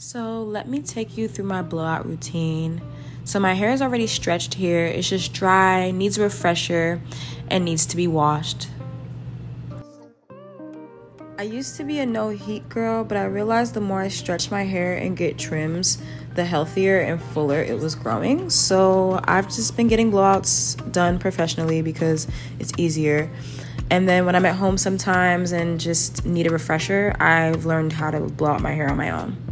So let me take you through my blowout routine. So my hair is already stretched here. It's just dry, needs a refresher, and needs to be washed. I used to be a no heat girl, but I realized the more I stretch my hair and get trims, the healthier and fuller it was growing. So I've just been getting blowouts done professionally because it's easier. And then when I'm at home sometimes and just need a refresher, I've learned how to blow out my hair on my own.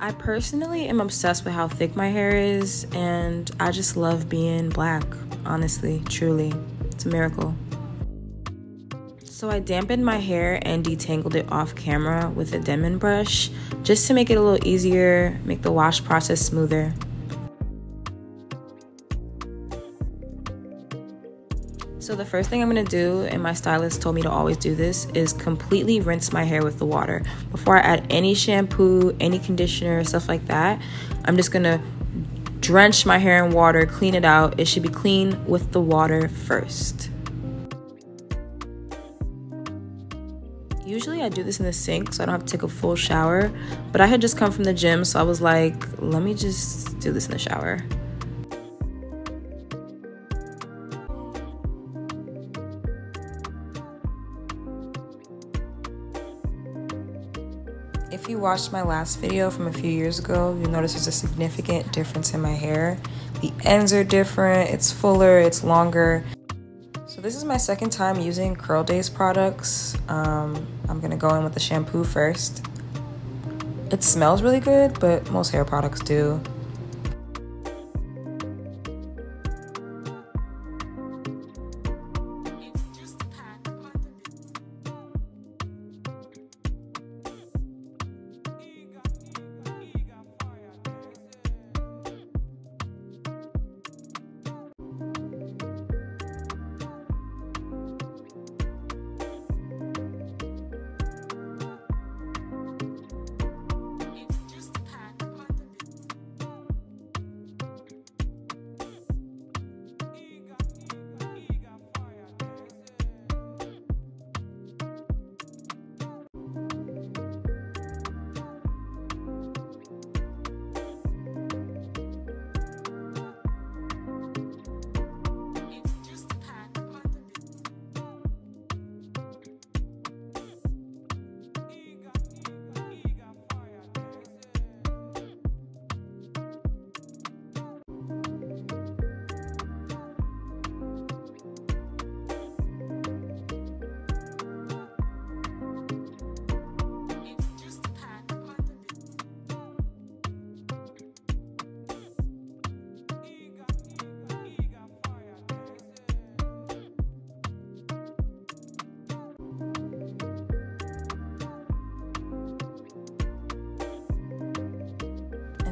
I personally am obsessed with how thick my hair is, and I just love being black, honestly, truly. It's a miracle. So I dampened my hair and detangled it off camera with a Denman brush just to make it a little easier, make the wash process smoother. So the first thing I'm gonna do, and my stylist told me to always do this, is completely rinse my hair with the water. Before I add any shampoo, any conditioner, stuff like that, I'm just gonna drench my hair in water, clean it out. It should be clean with the water first. Usually I do this in the sink so I don't have to take a full shower, but I had just come from the gym, so I was like, let me just do this in the shower. You watched my last video from a few years ago, you'll notice there's a significant difference in my hair. The ends are different, it's fuller, it's longer. So this is my second time using Curl Days products. Um, I'm gonna go in with the shampoo first. It smells really good, but most hair products do.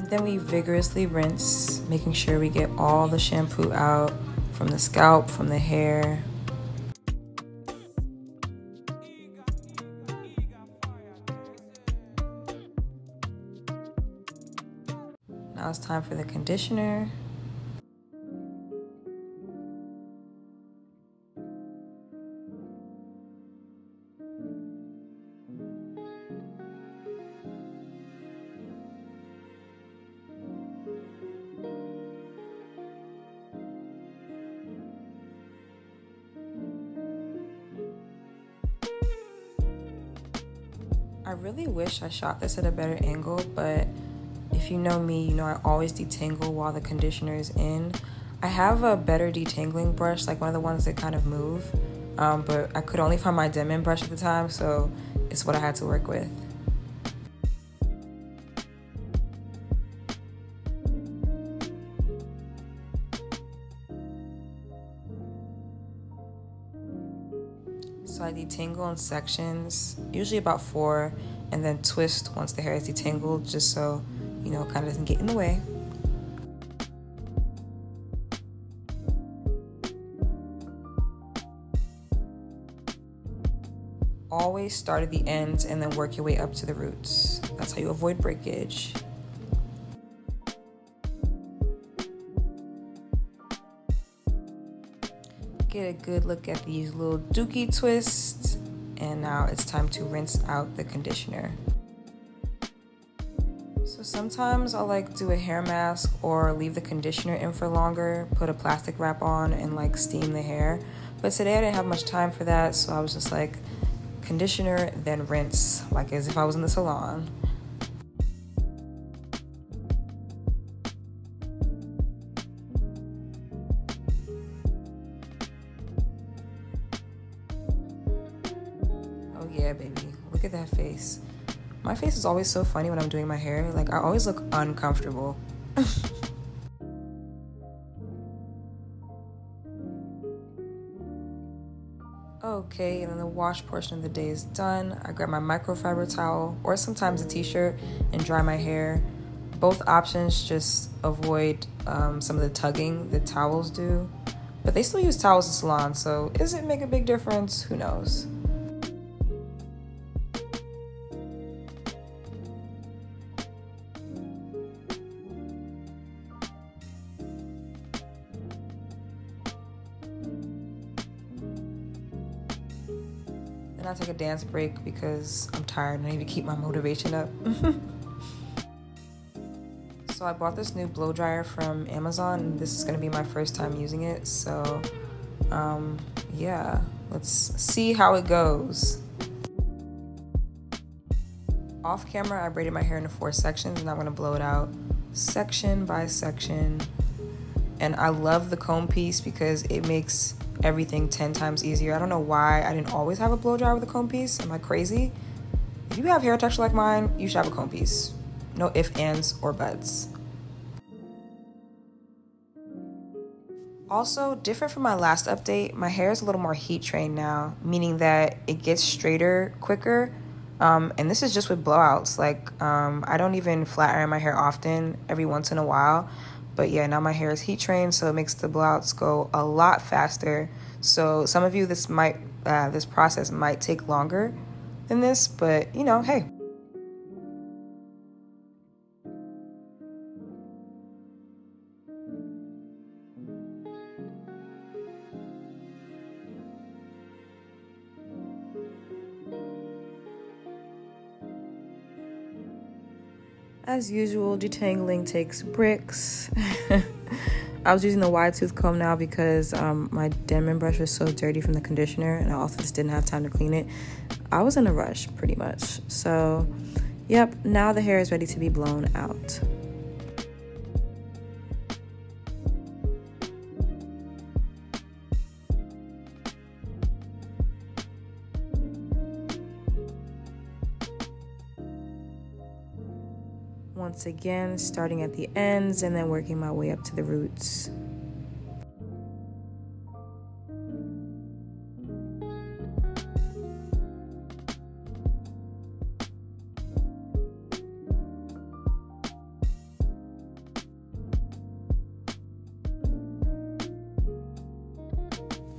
Then we vigorously rinse, making sure we get all the shampoo out from the scalp, from the hair. Now it's time for the conditioner. I really wish I shot this at a better angle, but if you know me, you know I always detangle while the conditioner is in. I have a better detangling brush, like one of the ones that kind of move, um, but I could only find my Denman brush at the time, so it's what I had to work with. So I detangle in sections, usually about four, and then twist once the hair is detangled, just so, you know, it kind of doesn't get in the way. Always start at the ends and then work your way up to the roots. That's how you avoid breakage. Get a good look at these little dookie twists. And now it's time to rinse out the conditioner. So sometimes I'll like do a hair mask or leave the conditioner in for longer, put a plastic wrap on and like steam the hair. But today I didn't have much time for that, so I was just like conditioner then rinse like as if I was in the salon. Always so funny when I'm doing my hair. Like, I always look uncomfortable. okay, and then the wash portion of the day is done. I grab my microfiber towel or sometimes a t shirt and dry my hair. Both options just avoid um, some of the tugging that towels do. But they still use towels in salons, so does it make a big difference? Who knows? I take a dance break because I'm tired and I need to keep my motivation up. so I bought this new blow dryer from Amazon this is going to be my first time using it. So um, yeah, let's see how it goes. Off camera, I braided my hair into four sections and I'm going to blow it out section by section. And I love the comb piece because it makes everything 10 times easier. I don't know why I didn't always have a blow dryer with a comb piece. Am I crazy? If you have hair texture like mine, you should have a comb piece. No ifs, ands, or buts. Also, different from my last update, my hair is a little more heat trained now, meaning that it gets straighter quicker. Um, and this is just with blowouts. Like, um, I don't even flat iron my hair often, every once in a while. But yeah, now my hair is heat trained, so it makes the blowouts go a lot faster. So some of you, this might, uh, this process might take longer than this, but you know, hey. As usual, detangling takes bricks. I was using the wide tooth comb now because um, my Denman brush was so dirty from the conditioner, and I also just didn't have time to clean it. I was in a rush, pretty much. So, yep, now the hair is ready to be blown out. Once again, starting at the ends and then working my way up to the roots.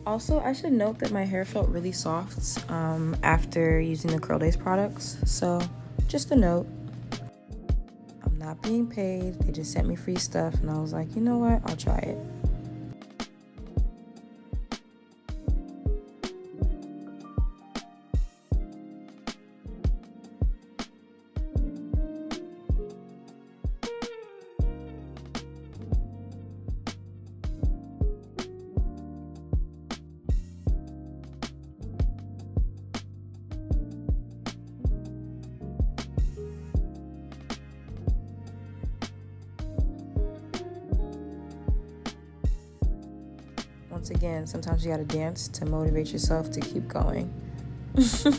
Also, I should note that my hair felt really soft um, after using the Curl Days products. So, just a note. Being paid. They just sent me free stuff, and I was like, you know what? I'll try it. Once again, sometimes you gotta dance to motivate yourself to keep going. oh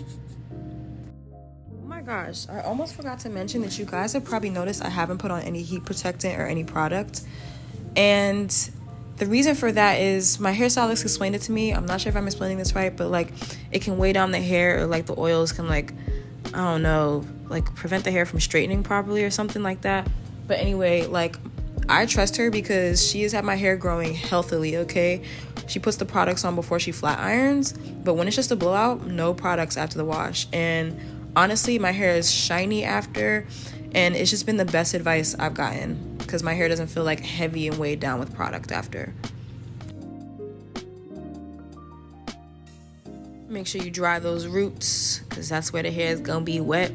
my gosh, I almost forgot to mention that you guys have probably noticed I haven't put on any heat protectant or any product. And the reason for that is my hairstylist explained it to me. I'm not sure if I'm explaining this right, but like it can weigh down the hair or like the oils can like I don't know, like prevent the hair from straightening properly or something like that. But anyway, like I trust her because she has had my hair growing healthily, okay? She puts the products on before she flat irons, but when it's just a blowout, no products after the wash. And honestly, my hair is shiny after, and it's just been the best advice I've gotten because my hair doesn't feel like heavy and weighed down with product after. Make sure you dry those roots because that's where the hair is gonna be wet.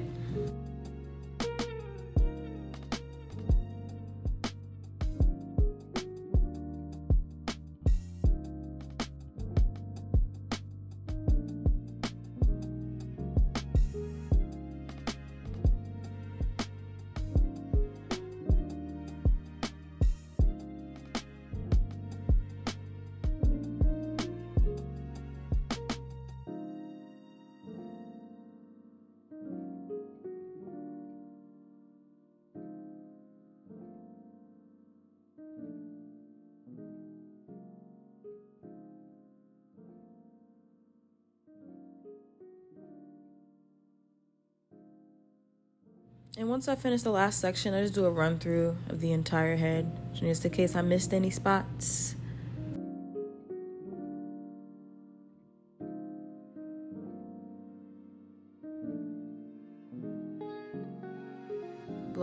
And once I finish the last section, I just do a run through of the entire head, just in case I missed any spots.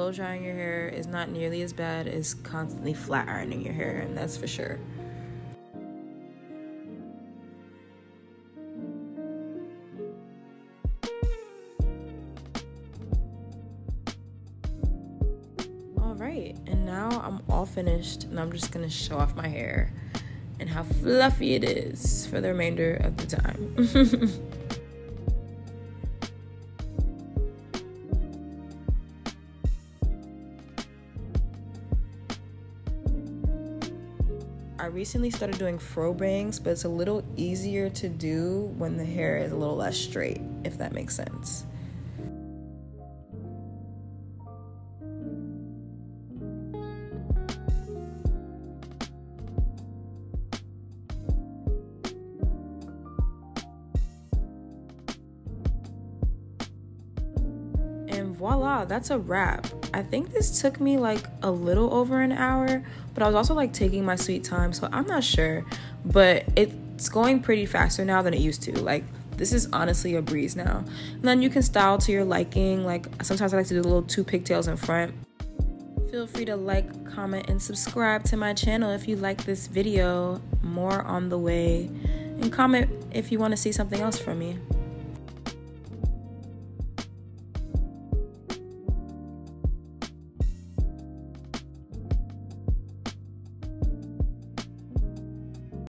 blow drying your hair is not nearly as bad as constantly flat ironing your hair, and that's for sure. Finished, and I'm just gonna show off my hair and how fluffy it is for the remainder of the time. I recently started doing fro bangs, but it's a little easier to do when the hair is a little less straight, if that makes sense. Voila, that's a wrap. I think this took me like a little over an hour, but I was also like taking my sweet time, so I'm not sure. But it's going pretty faster now than it used to. Like, this is honestly a breeze now. And then you can style to your liking. Like, sometimes I like to do the little two pigtails in front. Feel free to like, comment, and subscribe to my channel if you like this video. More on the way. And comment if you want to see something else from me.